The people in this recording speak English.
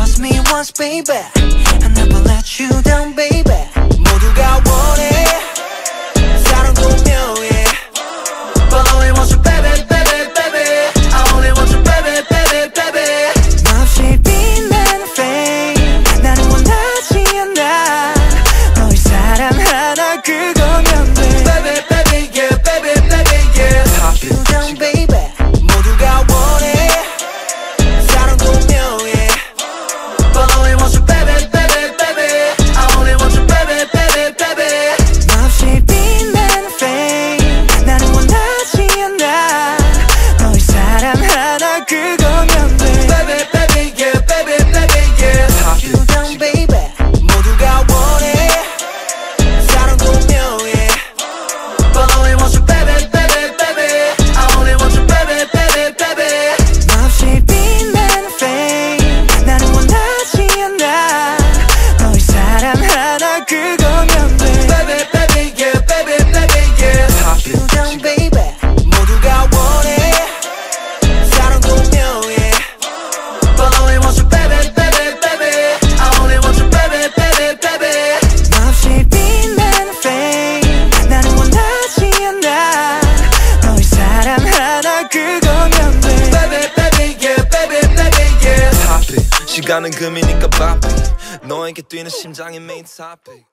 Trust me once baby. I never let you down baby. 모두가 원해. But I only want you baby baby baby. I only want you baby baby baby. 나는 원하지 않아. 그거 그거면 돼 Baby baby yeah baby baby yeah Topic 시간은 금이니까 바삐 너에게 뛰는 심장이 메인 topic